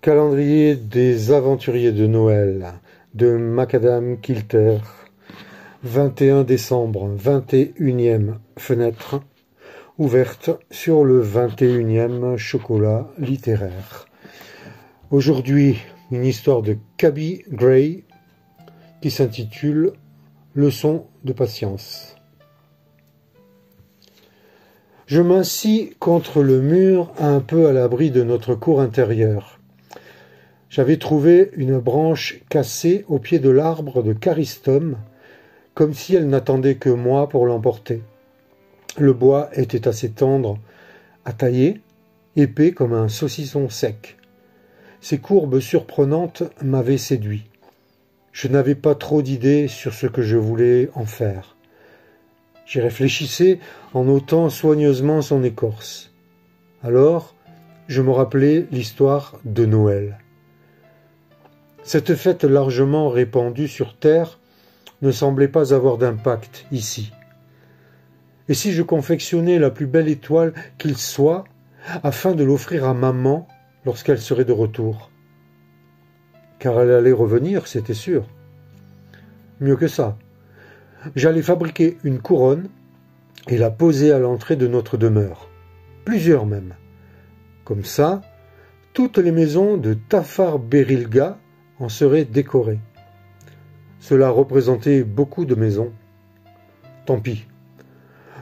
Calendrier des aventuriers de Noël de Macadam Kilter, 21 décembre, 21e fenêtre ouverte sur le 21e chocolat littéraire. Aujourd'hui, une histoire de Cabby Gray qui s'intitule Leçon de patience. Je m'assis contre le mur un peu à l'abri de notre cour intérieure. J'avais trouvé une branche cassée au pied de l'arbre de Caristum, comme si elle n'attendait que moi pour l'emporter. Le bois était assez tendre à tailler, épais comme un saucisson sec. Ces courbes surprenantes m'avaient séduit. Je n'avais pas trop d'idées sur ce que je voulais en faire. J'y réfléchissais en ôtant soigneusement son écorce. Alors, je me rappelais l'histoire de Noël. Cette fête largement répandue sur Terre ne semblait pas avoir d'impact ici. Et si je confectionnais la plus belle étoile qu'il soit, afin de l'offrir à maman lorsqu'elle serait de retour? Car elle allait revenir, c'était sûr. Mieux que ça. J'allais fabriquer une couronne et la poser à l'entrée de notre demeure. Plusieurs même. Comme ça, toutes les maisons de Tafar Berilga en serait décoré. Cela représentait beaucoup de maisons. Tant pis.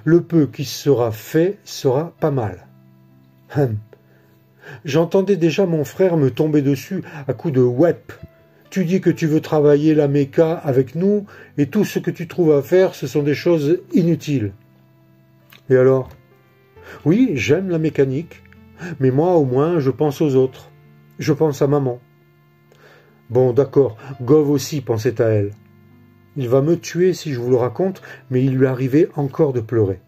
Le peu qui sera fait sera pas mal. Hum. J'entendais déjà mon frère me tomber dessus à coups de wep. Tu dis que tu veux travailler la méca avec nous et tout ce que tu trouves à faire, ce sont des choses inutiles. Et alors? Oui, j'aime la mécanique, mais moi au moins je pense aux autres. Je pense à maman. Bon, d'accord, Gove aussi pensait à elle. Il va me tuer si je vous le raconte, mais il lui arrivait encore de pleurer.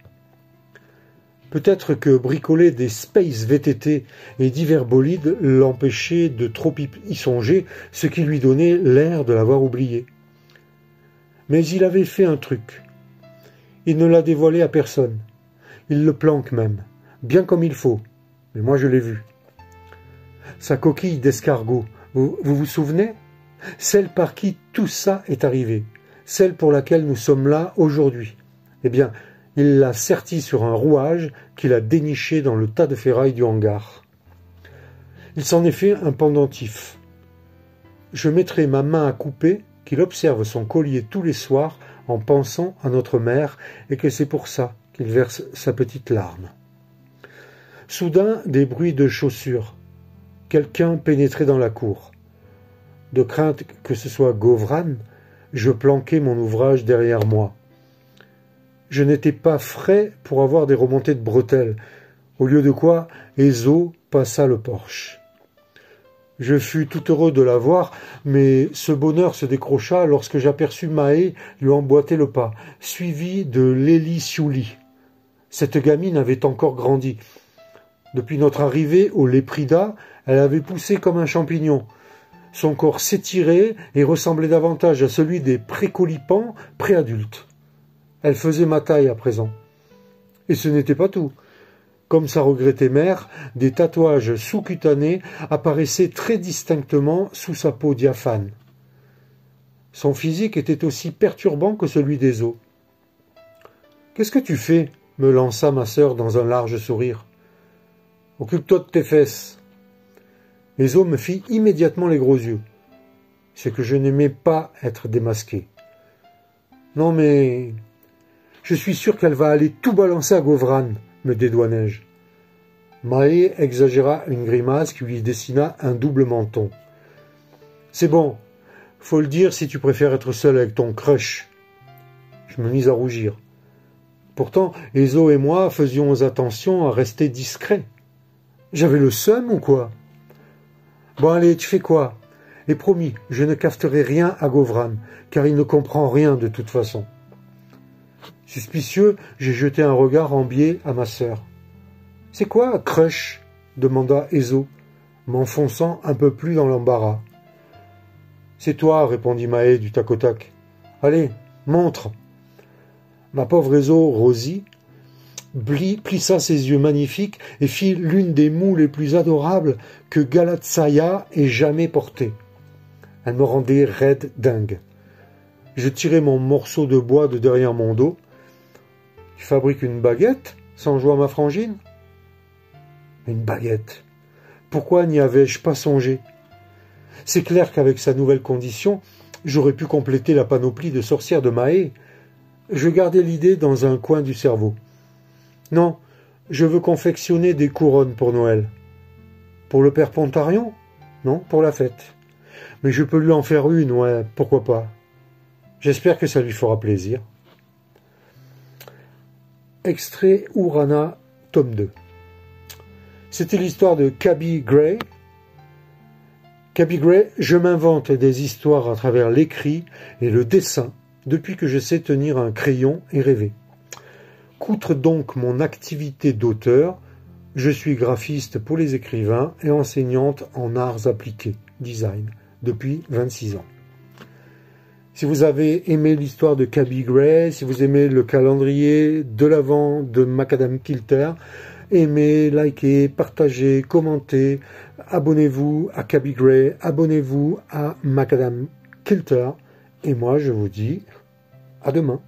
Peut-être que bricoler des Space VTT et divers bolides l'empêchait de trop y songer, ce qui lui donnait l'air de l'avoir oublié. Mais il avait fait un truc. Il ne l'a dévoilé à personne. Il le planque même, bien comme il faut. Mais moi je l'ai vu. Sa coquille d'escargot, vous, vous souvenez? Celle par qui tout ça est arrivé, celle pour laquelle nous sommes là aujourd'hui. Eh bien, il l'a serti sur un rouage qu'il a déniché dans le tas de ferraille du hangar. Il s'en est fait un pendentif. Je mettrai ma main à couper qu'il observe son collier tous les soirs en pensant à notre mère et que c'est pour ça qu'il verse sa petite larme. Soudain, des bruits de chaussures, Quelqu'un pénétrait dans la cour. De crainte que ce soit Gauvran, je planquai mon ouvrage derrière moi. Je n'étais pas frais pour avoir des remontées de bretelles, au lieu de quoi Ezo passa le porche. Je fus tout heureux de la voir, mais ce bonheur se décrocha lorsque j'aperçus Mahé lui emboîter le pas, suivi de Lélie Siouli. Cette gamine avait encore grandi. Depuis notre arrivée au Léprida, elle avait poussé comme un champignon. Son corps s'étirait et ressemblait davantage à celui des précolipans préadultes. Elle faisait ma taille à présent. Et ce n'était pas tout. Comme sa regrettée mère, des tatouages sous-cutanés apparaissaient très distinctement sous sa peau diaphane. Son physique était aussi perturbant que celui des os. Qu'est-ce que tu fais? me lança ma sœur dans un large sourire. Occupe-toi de tes fesses. Ezo me fit immédiatement les gros yeux. C'est que je n'aimais pas être démasqué. Non mais. Je suis sûr qu'elle va aller tout balancer à Govran, me dédouanai-je. Maé exagéra une grimace qui lui dessina un double menton. C'est bon, faut le dire si tu préfères être seul avec ton crush. Je me mis à rougir. Pourtant, Ezo et moi faisions attention à rester discrets. J'avais le seum ou quoi? Bon allez, tu fais quoi? Et promis, je ne cafterai rien à Govran, car il ne comprend rien de toute façon. Suspicieux, j'ai jeté un regard en biais à ma sœur. C'est quoi, crush? demanda Ezo, m'enfonçant un peu plus dans l'embarras. C'est toi, répondit Mahé du tac. Allez, montre. Ma pauvre Ezo rosie, plissa ses yeux magnifiques et fit l'une des moues les plus adorables que Galatsaya ait jamais portées. Elle me rendait raide dingue. Je tirai mon morceau de bois de derrière mon dos. Tu fabriques une baguette sans jouer à ma frangine? Une baguette? Pourquoi n'y avais-je pas songé? C'est clair qu'avec sa nouvelle condition, j'aurais pu compléter la panoplie de sorcières de Mahé. Je gardais l'idée dans un coin du cerveau. Non, je veux confectionner des couronnes pour Noël. Pour le père Pontarion? Non, pour la fête. Mais je peux lui en faire une, ouais, pourquoi pas. J'espère que ça lui fera plaisir. Extrait Urana, tome 2. C'était l'histoire de Cabby Gray. Cabby Gray, je m'invente des histoires à travers l'écrit et le dessin depuis que je sais tenir un crayon et rêver. Qu'outre donc mon activité d'auteur, je suis graphiste pour les écrivains et enseignante en arts appliqués, design, depuis 26 ans. Si vous avez aimé l'histoire de Cabby Gray, si vous aimez le calendrier de l'avant de Macadam Kilter, aimez, likez, partagez, commentez, abonnez-vous à Cabby Gray, abonnez-vous à Macadam Kilter, et moi je vous dis à demain.